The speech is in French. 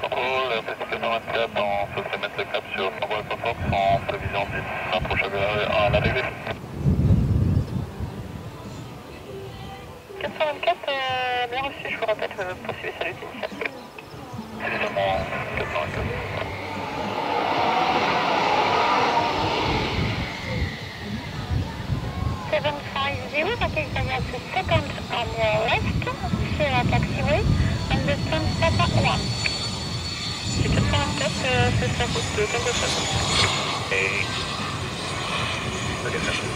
Contrôle, RTC 424, on se fait mettre le cap sur à l'arrivée. 424, euh, bien reçu, je vous rappelle, euh, poursuivez salut initial. Évidemment, 424. Seven five zero, accueil Daniel to second on your left, Sierra taxiway, understand Papa 1. C'est 424, euh, c'est sa route de Tango 60. Et... Berichterstattung.